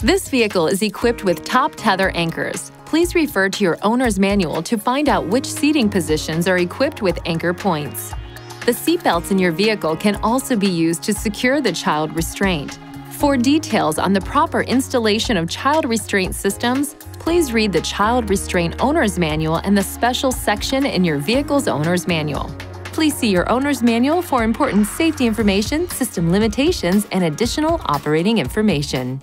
This vehicle is equipped with top tether anchors. Please refer to your owner's manual to find out which seating positions are equipped with anchor points. The seatbelts in your vehicle can also be used to secure the child restraint. For details on the proper installation of child restraint systems, please read the Child Restraint Owner's Manual and the special section in your vehicle's owner's manual. Please see your owner's manual for important safety information, system limitations, and additional operating information.